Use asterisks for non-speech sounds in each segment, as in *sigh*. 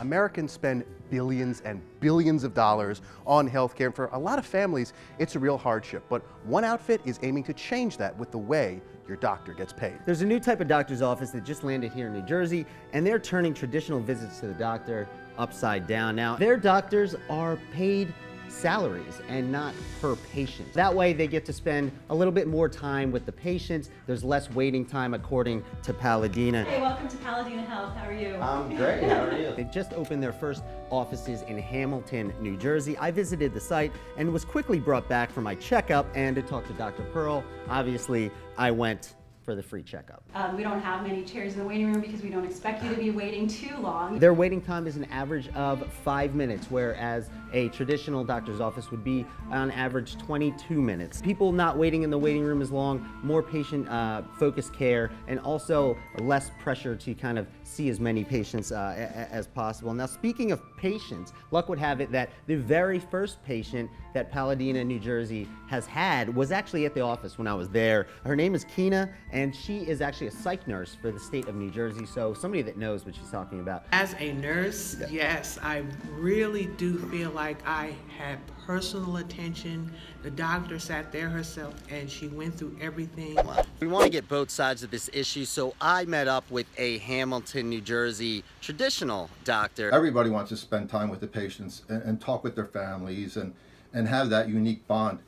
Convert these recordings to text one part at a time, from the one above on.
Americans spend billions and billions of dollars on healthcare. And for a lot of families, it's a real hardship. But one outfit is aiming to change that with the way your doctor gets paid. There's a new type of doctor's office that just landed here in New Jersey, and they're turning traditional visits to the doctor upside down. Now, their doctors are paid salaries and not per patient. That way they get to spend a little bit more time with the patients. There's less waiting time according to Paladina. Hey, welcome to Paladina Health. How are you? I'm great. How are you? *laughs* They just opened their first offices in Hamilton, New Jersey. I visited the site and was quickly brought back for my checkup and to talk to Dr. Pearl. Obviously, I went for the free checkup. Um, we don't have many chairs in the waiting room because we don't expect you to be waiting too long. Their waiting time is an average of five minutes, whereas a traditional doctor's office would be on average 22 minutes. People not waiting in the waiting room as long, more patient uh, focused care, and also less pressure to kind of see as many patients uh, as possible. Now, speaking of patients, luck would have it that the very first patient that Paladina, New Jersey has had was actually at the office when I was there. Her name is Kina, and she is actually a psych nurse for the state of New Jersey, so somebody that knows what she's talking about. As a nurse, yeah. yes, I really do feel like I had personal attention. The doctor sat there herself and she went through everything. We want to get both sides of this issue, so I met up with a Hamilton, New Jersey traditional doctor. Everybody wants to spend time with the patients and, and talk with their families and, and have that unique bond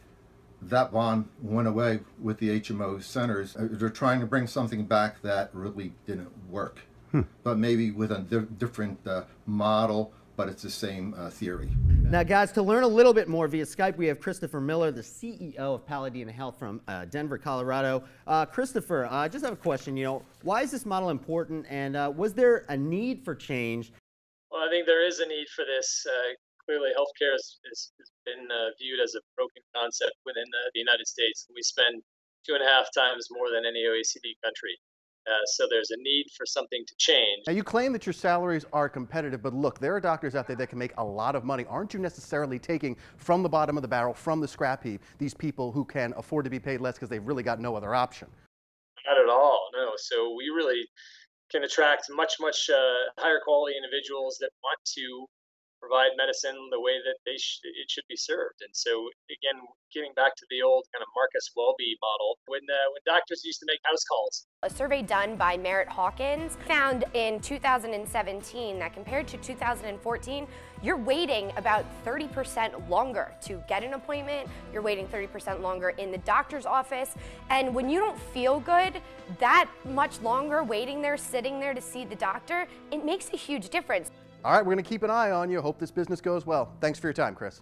that bond went away with the HMO centers. Uh, they're trying to bring something back that really didn't work, hmm. but maybe with a di different uh, model, but it's the same uh, theory. Now, guys, to learn a little bit more via Skype, we have Christopher Miller, the CEO of Paladina Health from uh, Denver, Colorado. Uh, Christopher, I just have a question. You know, why is this model important, and uh, was there a need for change? Well, I think there is a need for this clearly healthcare is. has, been uh, viewed as a broken concept within the, the, United States. We spend two and a half times more than any OECD country. Uh, so there's a need for something to change. Now you claim that your salaries are competitive, but look, there are doctors out there that can make a lot of money. Aren't you necessarily taking from the bottom of the barrel, from the scrap heap, these people who can afford to be paid less because they've really got no other option? Not at all, no. So we really can attract much, much uh, higher quality individuals that want to provide medicine the way that they sh- it should be served. And so, again, getting back to the old kind of Marcus Welby model, when uh, when doctors used to make house calls. A survey done by Merritt Hawkins found in 2017 that compared to 2014, you're waiting about 30% longer to get an appointment. You're waiting 30% longer in the doctor's office. And when you don't feel good, that much longer waiting there, sitting there to see the doctor, it makes a huge difference. All right, we're going to keep an eye on you. Hope this business goes well. Thanks for your time, Chris.